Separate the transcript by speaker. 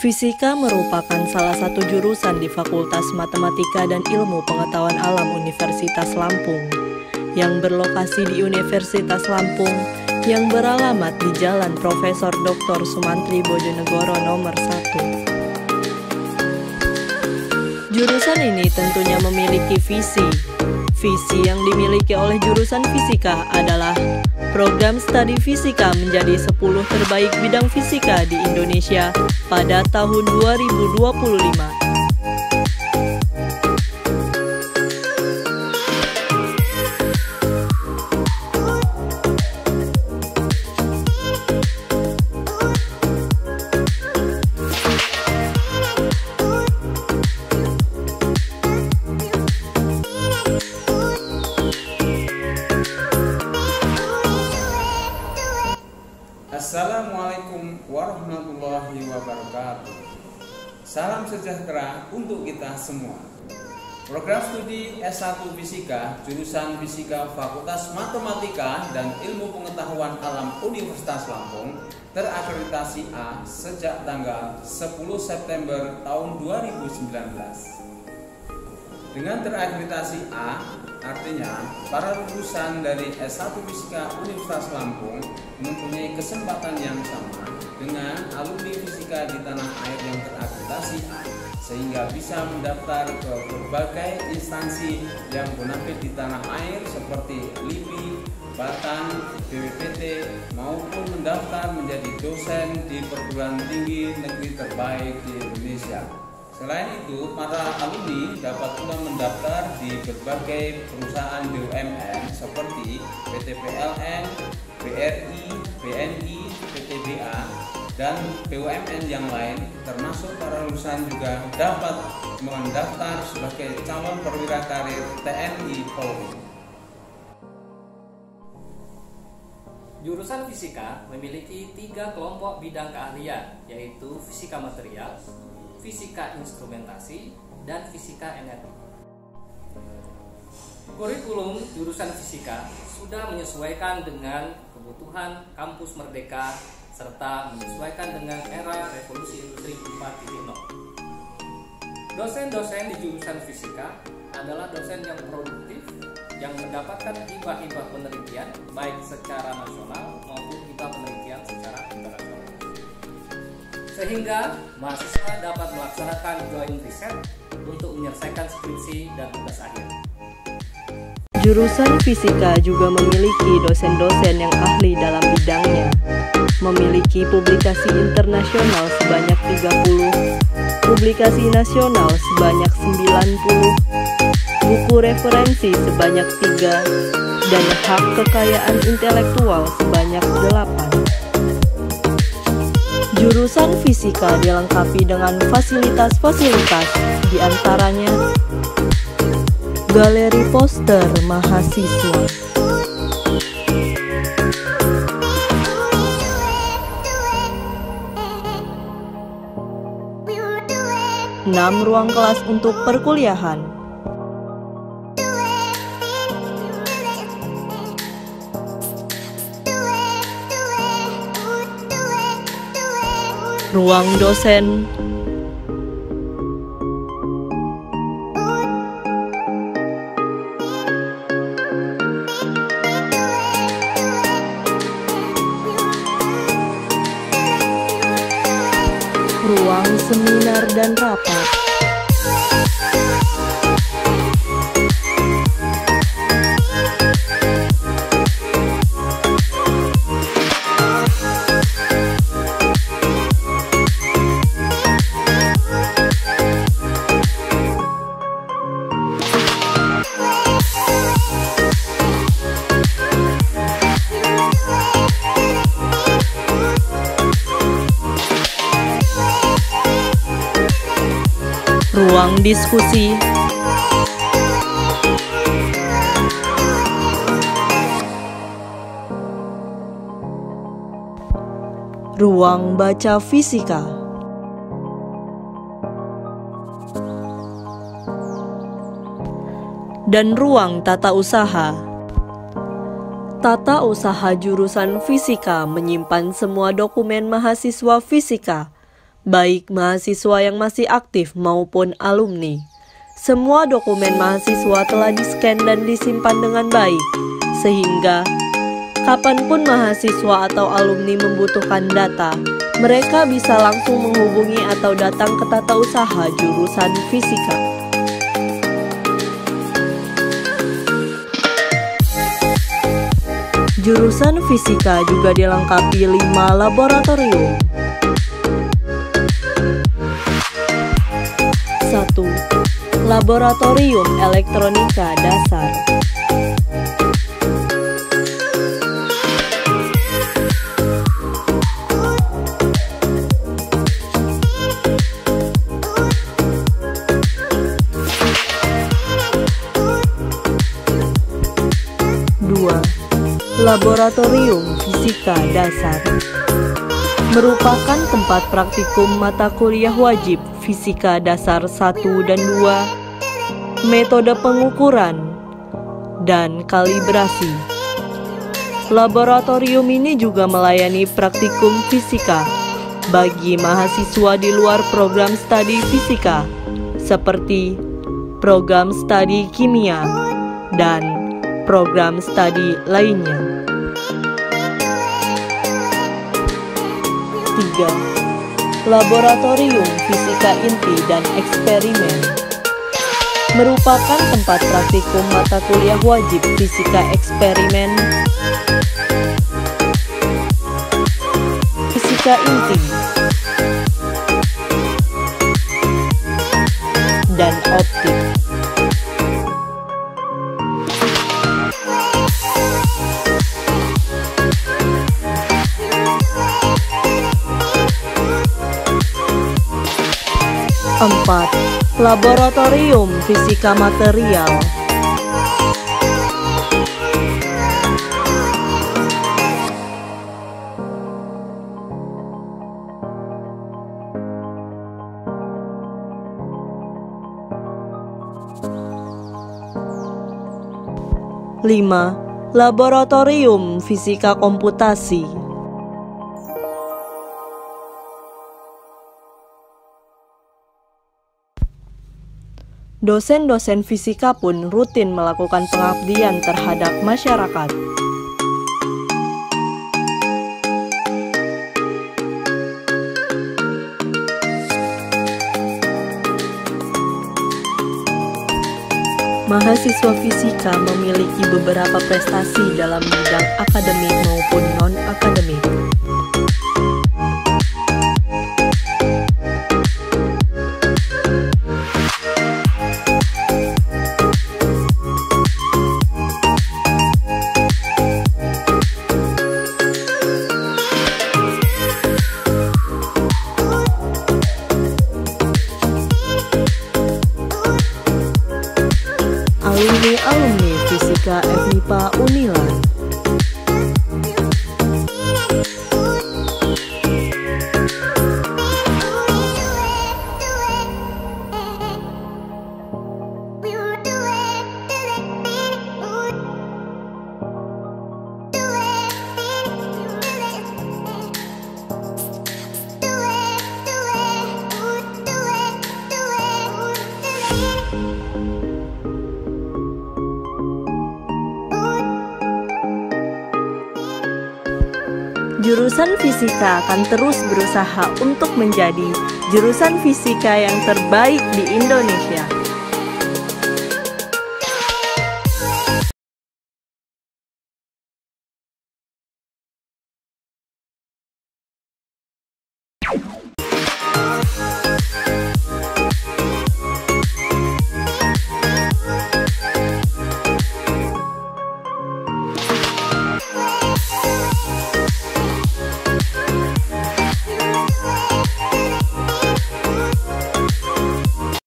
Speaker 1: Fisika merupakan salah satu jurusan di Fakultas Matematika dan Ilmu Pengetahuan Alam Universitas Lampung yang berlokasi di Universitas Lampung yang beralamat di Jalan Profesor Dr. Sumantri Bojonegoro nomor 1. Jurusan ini tentunya memiliki visi. Visi yang dimiliki oleh jurusan fisika adalah program studi fisika menjadi 10 terbaik bidang fisika di Indonesia pada tahun 2025.
Speaker 2: Salam sejahtera untuk kita semua. Program studi S1 Fisika, jurusan Fisika Fakultas Matematika dan Ilmu Pengetahuan Alam Universitas Lampung terakreditasi A sejak tanggal 10 September tahun 2019. Dengan terakreditasi A, artinya para lulusan dari S1 Fisika Universitas Lampung mempunyai kesempatan yang sama dengan alumni fisika di tanah air yang terakreditasi sehingga bisa mendaftar ke berbagai instansi yang bonafit di tanah air seperti LIPI, Batan, BPPT maupun mendaftar menjadi dosen di perguruan tinggi negeri terbaik di Indonesia. Selain itu, para alumni dapat pula mendaftar di berbagai perusahaan BUMN seperti PT PLN, BRI, BNI, PTBA, dan BUMN yang lain, termasuk para lulusan juga dapat mendaftar sebagai calon perwira karir TNI Polri.
Speaker 3: Jurusan fisika memiliki tiga kelompok bidang keahlian, yaitu fisika material, fisika instrumentasi, dan fisika energi. Kurikulum jurusan fisika sudah menyesuaikan dengan kebutuhan kampus merdeka serta menyesuaikan dengan era revolusi industri 4.0. Dosen-dosen di jurusan fisika adalah dosen yang produktif yang mendapatkan hibah-hibah penelitian baik secara nasional maupun sehingga mahasiswa dapat melaksanakan joint riset untuk menyelesaikan skripsi dan tugas akhir.
Speaker 1: Jurusan fisika juga memiliki dosen-dosen yang ahli dalam bidangnya. Memiliki publikasi internasional sebanyak 30, publikasi nasional sebanyak 90, buku referensi sebanyak 3, dan hak kekayaan intelektual sebanyak 8. Jurusan fisika dilengkapi dengan fasilitas-fasilitas, di antaranya galeri poster mahasiswa. 6 ruang kelas untuk perkuliahan. Ruang dosen ruang seminar dan rapat. Ruang diskusi Ruang baca fisika dan ruang tata usaha. Tata usaha jurusan fisika menyimpan semua dokumen mahasiswa fisika, baik mahasiswa yang masih aktif maupun alumni. Semua dokumen mahasiswa telah di-scan dan disimpan dengan baik, sehingga kapan pun mahasiswa atau alumni membutuhkan data, mereka bisa langsung menghubungi atau datang ke tata usaha jurusan fisika. Jurusan fisika juga dilengkapi 5 laboratorium. Laboratorium Elektronika Dasar. Laboratorium Fisika Dasar. Merupakan tempat praktikum mata kuliah wajib Fisika Dasar 1 dan 2, metode pengukuran, dan kalibrasi. Laboratorium ini juga melayani praktikum fisika bagi mahasiswa di luar program studi fisika seperti program studi kimia dan program studi lainnya. 3. Laboratorium Fisika Inti dan Eksperimen merupakan tempat praktikum mata kuliah wajib fisika eksperimen, fisika inti, dan optik. Empat, Laboratorium Fisika Material. Lima, Laboratorium Fisika Komputasi Dosen-dosen fisika pun rutin melakukan pengabdian terhadap masyarakat. Mahasiswa fisika memiliki beberapa prestasi dalam bidang akademik maupun non-akademik. Alumni Fisika FMIPA Unila jurusan fisika akan terus berusaha untuk menjadi jurusan fisika yang terbaik di Indonesia.